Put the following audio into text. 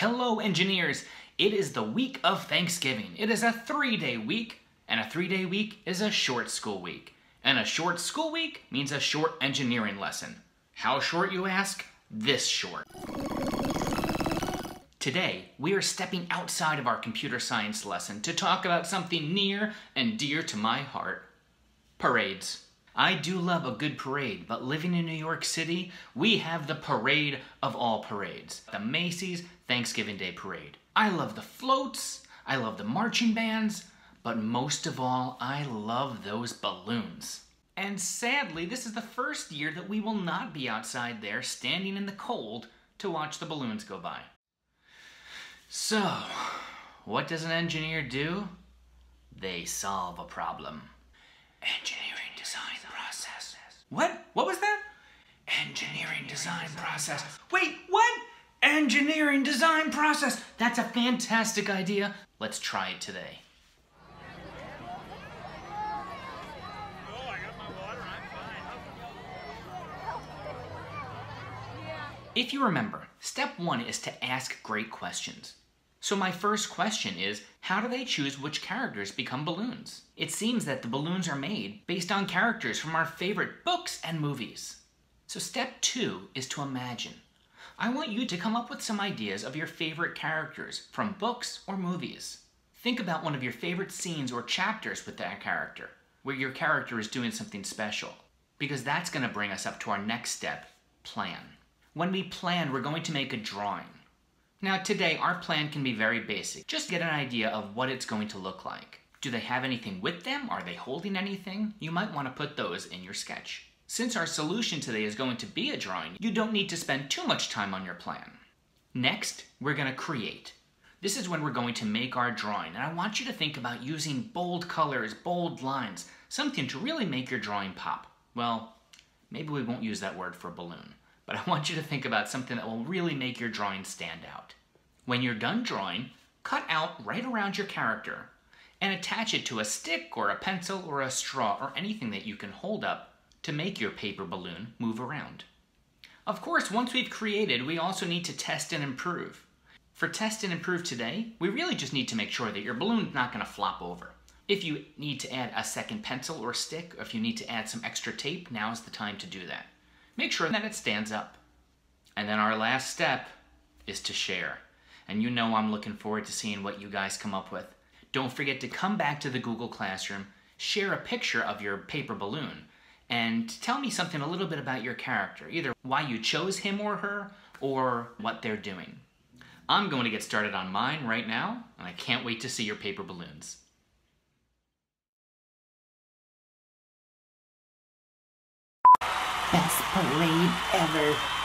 Hello, engineers. It is the week of Thanksgiving. It is a three-day week, and a three-day week is a short school week. And a short school week means a short engineering lesson. How short, you ask? This short. Today, we are stepping outside of our computer science lesson to talk about something near and dear to my heart. Parades. I do love a good parade, but living in New York City, we have the parade of all parades. The Macy's Thanksgiving Day Parade. I love the floats, I love the marching bands, but most of all, I love those balloons. And sadly, this is the first year that we will not be outside there standing in the cold to watch the balloons go by. So, what does an engineer do? They solve a problem. Process. What? What was that? Engineering design process. Wait, what? Engineering design process. That's a fantastic idea. Let's try it today. If you remember, step one is to ask great questions. So my first question is, how do they choose which characters become balloons? It seems that the balloons are made based on characters from our favorite books and movies. So step two is to imagine. I want you to come up with some ideas of your favorite characters from books or movies. Think about one of your favorite scenes or chapters with that character, where your character is doing something special. Because that's gonna bring us up to our next step, plan. When we plan, we're going to make a drawing. Now today, our plan can be very basic. Just get an idea of what it's going to look like. Do they have anything with them? Are they holding anything? You might want to put those in your sketch. Since our solution today is going to be a drawing, you don't need to spend too much time on your plan. Next, we're going to create. This is when we're going to make our drawing, and I want you to think about using bold colors, bold lines, something to really make your drawing pop. Well, maybe we won't use that word for balloon but I want you to think about something that will really make your drawing stand out. When you're done drawing, cut out right around your character and attach it to a stick or a pencil or a straw or anything that you can hold up to make your paper balloon move around. Of course, once we've created, we also need to test and improve. For test and improve today, we really just need to make sure that your balloon's not gonna flop over. If you need to add a second pencil or stick, or if you need to add some extra tape, now's the time to do that. Make sure that it stands up. And then our last step is to share. And you know I'm looking forward to seeing what you guys come up with. Don't forget to come back to the Google Classroom, share a picture of your paper balloon, and tell me something a little bit about your character, either why you chose him or her, or what they're doing. I'm going to get started on mine right now, and I can't wait to see your paper balloons. Best parade ever.